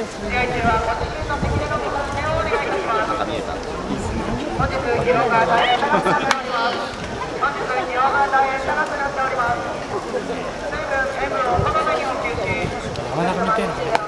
ですね。中はご自身の適齢のご発をお願いいたします。本日、疲労が大変高くなっております。本日、疲労が大変高くなっております。水分、塩分をこまめに補なし、体が見て